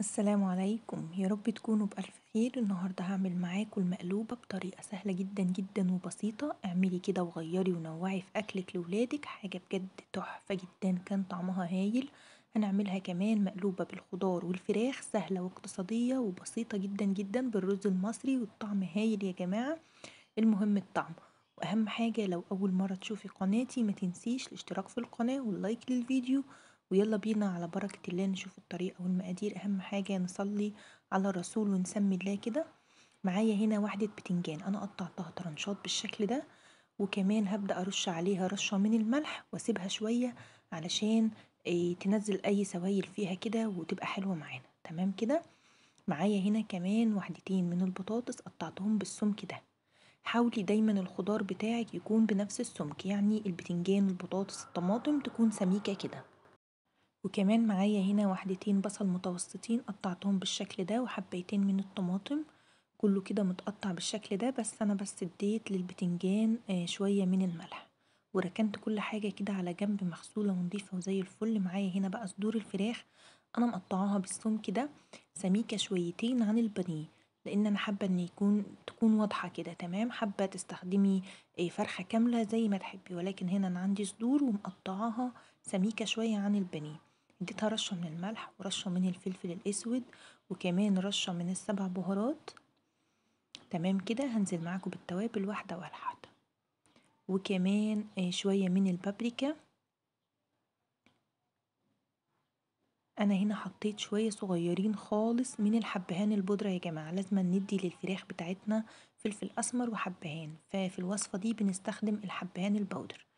السلام عليكم. يا رب تكونوا بألف خير. النهاردة هعمل معاكم المقلوبة بطريقة سهلة جدا جدا وبسيطة. اعملي كده وغيري ونوعي في أكلك لولادك. حاجة بجد تحفة جدا. كان طعمها هايل. هنعملها كمان مقلوبة بالخضار والفراخ. سهلة واقتصادية وبسيطة جدا جدا بالرز المصري والطعم هايل يا جماعة. المهم الطعم. وأهم حاجة لو أول مرة تشوفي قناتي متنسيش الاشتراك في القناة واللايك للفيديو. ويلا بينا على بركة الله نشوف الطريقة والمقادير أهم حاجة نصلي على الرسول ونسمي الله كده. معايا هنا واحدة بتنجان. أنا قطعتها طرنشات بالشكل ده وكمان هبدأ أرش عليها رشة من الملح وأسيبها شوية علشان إيه تنزل أي سوائل فيها كده وتبقى حلوة معانا. تمام كده؟ معايا هنا كمان وحدتين من البطاطس قطعتهم بالسمك ده. حاولي دايما الخضار بتاعك يكون بنفس السمك يعني البتنجان البطاطس الطماطم تكون سميكة كده. وكمان معايا هنا وحدتين بصل متوسطين قطعتهم بالشكل ده وحبيتين من الطماطم. كله كده متقطع بالشكل ده بس أنا بس اديت للبتنجان شوية من الملح. وركنت كل حاجة كده على جنب مغسولة ونضيفة وزي الفل. معايا هنا بقى صدور الفراخ. أنا مقطعاها بالسمك ده سميكة شويتين عن البانيه لأن أنا حابة إن يكون تكون واضحة كده تمام؟ حابة تستخدمي فرخة كاملة زي ما تحبي. ولكن هنا أنا عندي صدور ومقطعاها سميكة شوية عن البانيه. اديتها رشه من الملح ورشه من الفلفل الأسود وكمان رشه من السبع بهارات. تمام كده؟ هنزل معاكم بالتوابل واحدة واحدة. وكمان شوية من البابريكا. أنا هنا حطيت شوية صغيرين خالص من الحبهان البودرة يا جماعة. لازم ندي للفراخ بتاعتنا فلفل أسمر وحبهان. ففي الوصفة دي بنستخدم الحبهان البودر.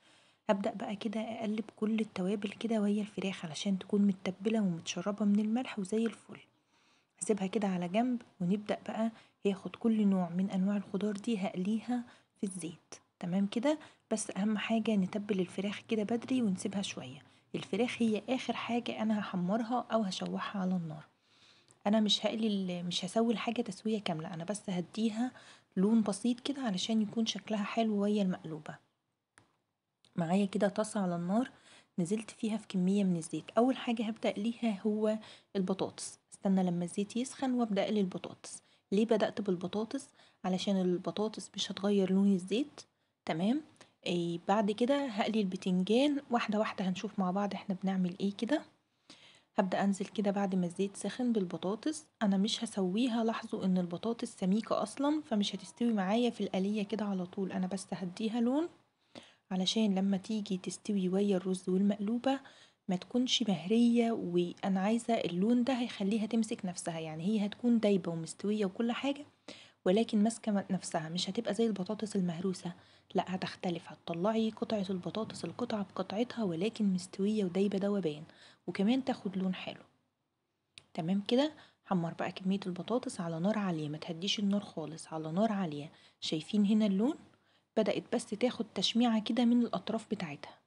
هبدأ بقى كده أقلب كل التوابل كده وهي الفراخ علشان تكون متبلة ومتشربة من الملح وزي الفل. هسيبها كده على جنب ونبدأ بقى ياخد كل نوع من أنواع الخضار دي هقليها في الزيت. تمام كده؟ بس أهم حاجة نتبل الفراخ كده بدري ونسيبها شوية. الفراخ هي آخر حاجة أنا هحمرها أو هشوحها على النار. أنا مش هقلي مش هسوي الحاجة تسوية كاملة أنا بس هديها لون بسيط كده علشان يكون شكلها حلو وهي المقلوبة. معايا كده طاسة على النار نزلت فيها في كمية من الزيت. أول حاجة هبدأ اقليها هو البطاطس. استنى لما الزيت يسخن وأبدأ أقلي البطاطس. ليه بدأت بالبطاطس؟ علشان البطاطس مش هتغير لون الزيت تمام؟ إيه بعد كده هقلي البتنجان. واحدة واحدة هنشوف مع بعض إحنا بنعمل إيه كده. هبدأ أنزل كده بعد ما الزيت سخن بالبطاطس. أنا مش هسويها لاحظوا إن البطاطس سميكة أصلا فمش هتستوي معايا في القلية كده على طول. أنا بس هديها لون. علشان لما تيجي تستوي ويا الرز والمقلوبة ما تكونش مهرية وأنا عايزة اللون ده هيخليها تمسك نفسها. يعني هي هتكون دايبة ومستوية وكل حاجة ولكن ماسكة نفسها. مش هتبقى زي البطاطس المهروسة. لا هتختلف. هتطلعي قطعة البطاطس القطعة بقطعتها ولكن مستوية ودايبة دوبان وكمان تاخد لون حلو. تمام كده؟ حمر بقى كمية البطاطس على نار عالية. ما تهديش النار خالص على نار عالية. شايفين هنا اللون؟ بدأت بس تاخد تشميعة كده من الأطراف بتاعتها.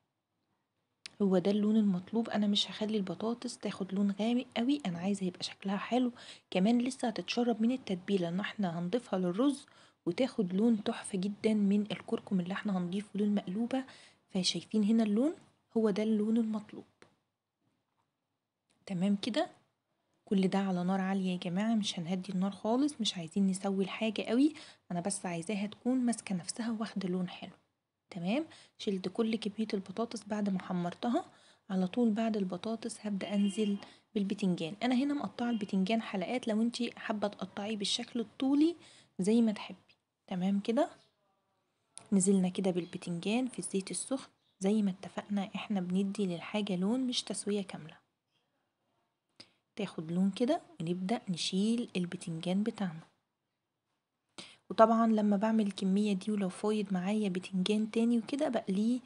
هو ده اللون المطلوب. أنا مش هخلي البطاطس تاخد لون غامق قوي. أنا عايزة يبقى شكلها حلو. كمان لسه هتتشرب من التتبيلة. ان إحنا هنضيفها للرز وتاخد لون تحفة جدا من الكركم اللي إحنا هنضيفه للمقلوبة. فشايفين هنا اللون. هو ده اللون المطلوب. تمام كده؟ كل ده على نار عالية يا جماعة مش هنهدي النار خالص مش عايزين نسوي الحاجة قوي أنا بس عايزاها تكون ماسكة نفسها واخدة لون حلو. تمام؟ شلت كل كمية البطاطس بعد ما حمرتها على طول بعد البطاطس هبدأ أنزل بالبتنجان. أنا هنا مقطعة البتنجان حلقات لو انتي حابة تقطعيه بالشكل الطولي زي ما تحبي. تمام كده؟ نزلنا كده بالبتنجان في الزيت السخن زي ما اتفقنا إحنا بندي للحاجة لون مش تسوية كاملة. تاخد لون كده ونبدأ نشيل البتنجان بتاعنا. وطبعا لما بعمل الكمية دي ولو فايض معايا بتنجان تاني وكده بقليه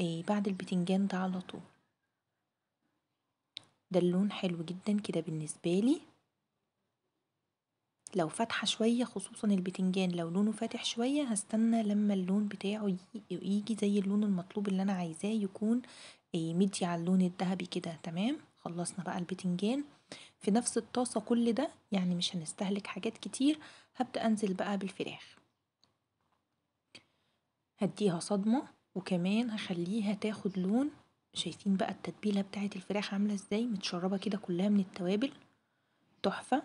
إيه بعد البتنجان ده على طول. ده اللون حلو جدا كده بالنسبة لي. لو فاتحة شوية خصوصا البتنجان لو لونه فاتح شوية هستنى لما اللون بتاعه يجي زي اللون المطلوب اللي أنا عايزاه يكون إيه مدي على اللون الذهبي كده تمام؟ خلصنا بقى البتنجان. في نفس الطاسة كل ده يعني مش هنستهلك حاجات كتير هبدأ أنزل بقى بالفراخ. هديها صدمة وكمان هخليها تاخد لون. شايفين بقى التتبيلة بتاعت الفراخ عاملة إزاي؟ متشربة كده كلها من التوابل. تحفة.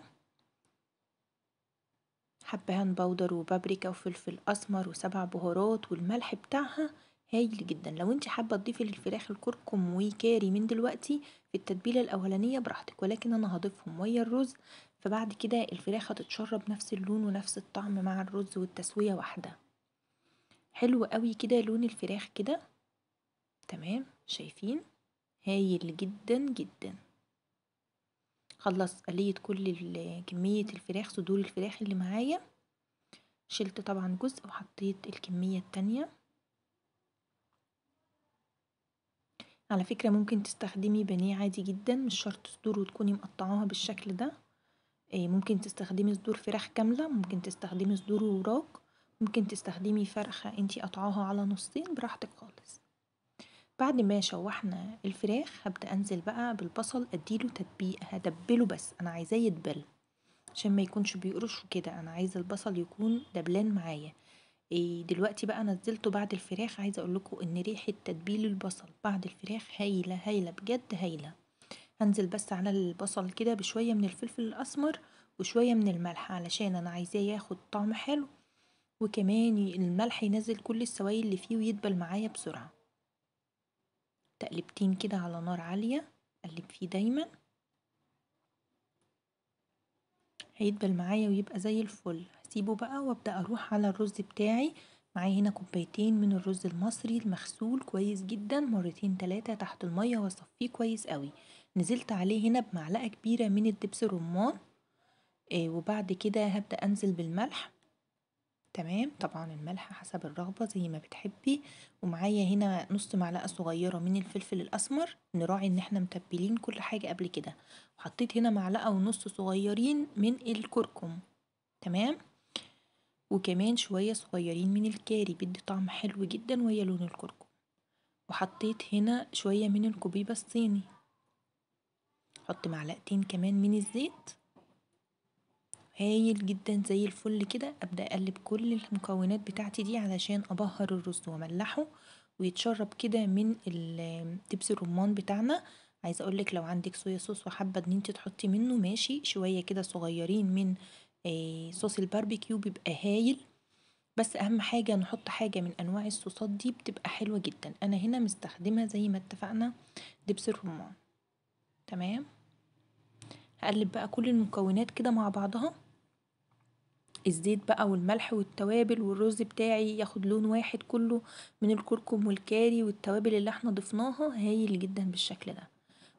حبهان بودر وبابريكا وفلفل أسمر وسبع بهارات والملح بتاعها. هايل جدا. لو انت حابة تضيفي للفراخ الكركم وكاري من دلوقتي في التتبيلة الأولانية براحتك ولكن أنا هضيفهم. ويا الرز. فبعد كده الفراخ هتتشرب نفس اللون ونفس الطعم مع الرز والتسوية واحدة. حلو قوي كده لون الفراخ كده. تمام؟ شايفين؟ هايل جدا جدا. خلصت قليت كل كمية الفراخ صدور الفراخ اللي معايا. شلت طبعا جزء وحطيت الكمية التانية. على فكرة ممكن تستخدمي بانيه عادي جدا مش شرط صدور وتكوني مقطعاها بالشكل ده. ممكن تستخدمي صدور فراخ كاملة ممكن تستخدمي صدور وراك ممكن تستخدمي فرخة انتي قطعاها على نصين براحتك خالص. بعد ما شوحنا الفراخ هبدأ أنزل بقى بالبصل أديله تتبيل هدبله بس أنا عايزاه يدبل عشان ما يكونش بيقرش وكده أنا عايزه البصل يكون دبلان معايا. إيه دلوقتي بقى نزلته بعد الفراخ. عايزة أقول لكم إن ريحة تتبيل البصل بعد الفراخ هايلة هايلة بجد هايلة. هنزل بس على البصل كده بشوية من الفلفل الأسمر وشوية من الملح علشان أنا عايزاه ياخد طعم حلو. وكمان الملح ينزل كل السوائل اللي فيه ويدبل معايا بسرعة. تقلبتين كده على نار عالية قلب فيه دايما. هيدبل معايا ويبقى زي الفل. هسيبه بقى وأبدأ أروح على الرز بتاعي. معايا هنا كوبايتين من الرز المصري المغسول كويس جدا مرتين تلاتة تحت المية وأصفيه كويس قوي. نزلت عليه هنا بمعلقة كبيرة من الدبس الرمان آه وبعد كده هبدأ أنزل بالملح. تمام. طبعا الملح حسب الرغبة زي ما بتحبي. ومعايا هنا نص معلقة صغيرة من الفلفل الأسمر. نراعي إن إحنا متبلين كل حاجة قبل كده. وحطيت هنا معلقة ونص صغيرين من الكركم. تمام؟ وكمان شوية صغيرين من الكاري. بيدي طعم حلو جدا وهي لون الكركم. وحطيت هنا شوية من الكوبيبة الصيني. حط معلقتين كمان من الزيت. هايل جدا زي الفل كده أبدأ أقلب كل المكونات بتاعتي دي علشان أبهر الرز وأملحه ويتشرب كده من دبس الرمان بتاعنا. عايزه أقولك لو عندك صويا صوص وحابه إن انت تحطي منه ماشي. شوية كده صغيرين من صوص الباربيكيو بيبقى هايل. بس أهم حاجة نحط حاجة من أنواع الصوصات دي بتبقى حلوة جدا. أنا هنا مستخدمه زي ما اتفقنا دبس الرمان. تمام؟ هقلب بقى كل المكونات كده مع بعضها. الزيت بقى والملح والتوابل والرز بتاعي ياخد لون واحد كله من الكركم والكاري والتوابل اللي إحنا ضفناها هايل جدا بالشكل ده.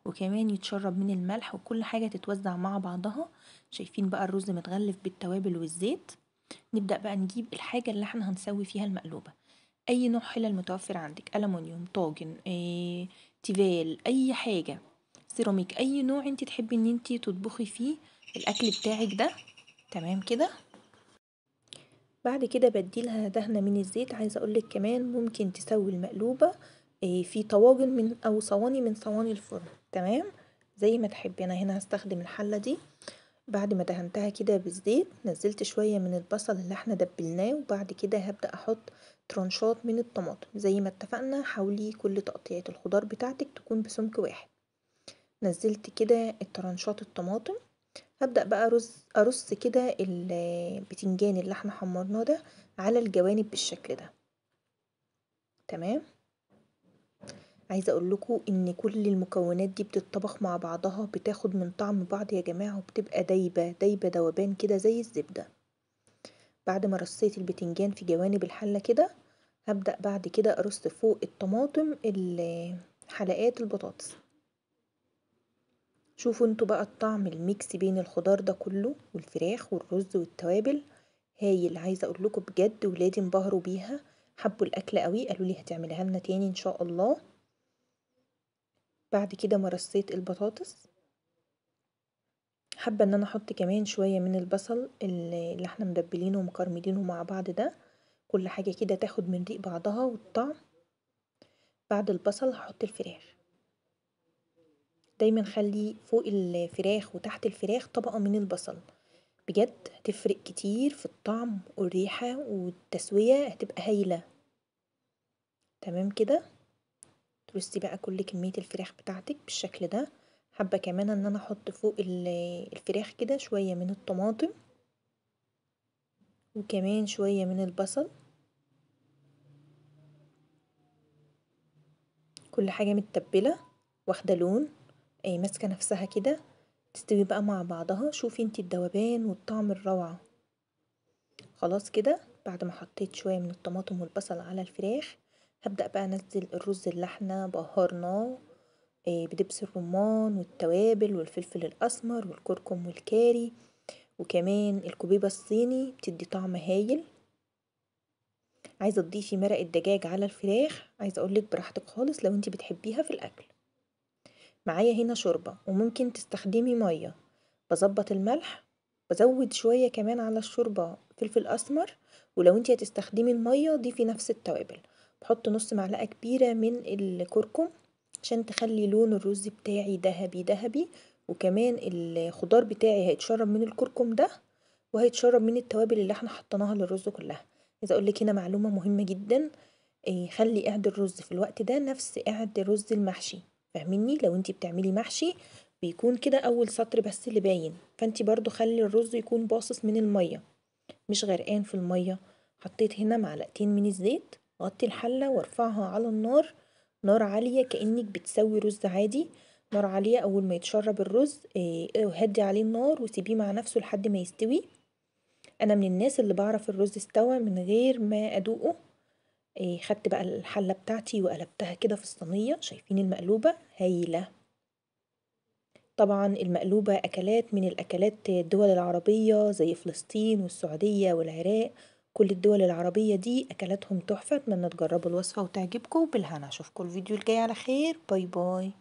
وكمان يتشرب من الملح وكل حاجة تتوزع مع بعضها. شايفين بقى الرز متغلف بالتوابل والزيت. نبدأ بقى نجيب الحاجة اللي إحنا هنسوي فيها المقلوبة. أي نوع حلل متوفر عندك ألمونيوم طاجن إيه تيفال أي حاجة. سيراميك. أي نوع انت تحبي إن انت تطبخي فيه؟ الأكل بتاعك ده؟ تمام كده. بعد كده بديلها دهنة من الزيت. عايزة أقولك كمان ممكن تسوي المقلوبة في طواجن من أو صواني من صواني الفرن. تمام؟ زي ما تحبي. أنا هنا هستخدم الحلة دي. بعد ما دهنتها كده بالزيت نزلت شوية من البصل اللي إحنا دبلناه وبعد كده هبدأ أحط ترانشات من الطماطم. زي ما اتفقنا حاولي كل تقطيعات الخضار بتاعتك تكون بسمك واحد. نزلت كده الترانشات الطماطم. هبدأ بقى أرص أرص كده البتنجان اللي إحنا حمرناه ده على الجوانب بالشكل ده. تمام؟ عايزة أقول لكم إن كل المكونات دي بتطبخ مع بعضها بتاخد من طعم بعض يا جماعة وبتبقى دايبة دايبة دوبان كده زي الزبدة. بعد ما رصيت البتنجان في جوانب الحلة كده هبدأ بعد كده أرص فوق الطماطم حلقات البطاطس. شوفوا أنتوا بقى الطعم الميكس بين الخضار ده كله والفراخ والرز والتوابل. هايل عايزة أقول لكم بجد ولادي انبهروا بيها. حبوا الاكل قوي قالوا لي هتعمليها لنا تاني إن شاء الله. بعد كده ما رصيت البطاطس. حابة إن أنا أحط كمان شوية من البصل اللي إحنا مدبلينه ومكرملينه مع بعض ده. كل حاجة كده تاخد من ريق بعضها والطعم. بعد البصل هحط الفراخ. دايما خلي فوق الفراخ وتحت الفراخ طبقة من البصل. بجد هتفرق كتير في الطعم والريحة والتسوية هتبقى هايلة. تمام كده؟ ترصي بقى كل كمية الفراخ بتاعتك بالشكل ده. حابة كمان إن أنا أحط فوق الفراخ كده شوية من الطماطم. وكمان شوية من البصل. كل حاجة متبلة. واخدة لون. اي ماسكة نفسها كده تستوي بقى مع بعضها شوفي انتي الدوبان والطعم الروعة. خلاص كده بعد ما حطيت شوية من الطماطم والبصل على الفراخ هبدأ بقى أنزل الرز اللي بهرناه بدبس الرمان والتوابل والفلفل الأسمر والكركم والكاري وكمان الكوبيبة الصيني بتدي طعم هايل. عايزة تضيفي مرق الدجاج على الفراخ عايزة أقولك براحتك خالص لو انتي بتحبيها في الأكل. معايا هنا شوربة وممكن تستخدمي مية. بظبط الملح بزود شوية كمان على الشوربة فلفل أسمر ولو انتي هتستخدمي المية ضيفي نفس التوابل. بحط نص معلقة كبيرة من الكركم عشان تخلي لون الرز بتاعي دهبي دهبي وكمان الخضار بتاعي هيتشرب من الكركم ده وهيتشرب من التوابل اللي إحنا حطيناها للرز كلها. عايزة أقولك هنا معلومة مهمة جدا خلي قعد الرز في الوقت ده نفس قعد الرز المحشي. فاهميني؟ لو انتي بتعملي محشي بيكون كده أول سطر بس اللي باين فانتي برضو خلي الرز يكون باصص من المية مش غرقان في المية حطيت هنا معلقتين من الزيت غطي الحلة وارفعها على النار نار عالية كأنك بتسوي رز عادي نار عالية أول ما يتشرب الرز هدي عليه النار وسيبيه مع نفسه لحد ما يستوي. أنا من الناس اللي بعرف الرز استوى من غير ما أدوقه. خدت بقى الحلة بتاعتي وقلبتها كده في الصينية. شايفين المقلوبة؟ هايلة. طبعا المقلوبة أكلات من الأكلات الدول العربية زي فلسطين والسعودية والعراق. كل الدول العربية دي أكلاتهم تحفة. أتمنى تجربوا الوصفة وتعجبكم. بالهنا أشوفكم الفيديو الجاي. على خير. باي باي.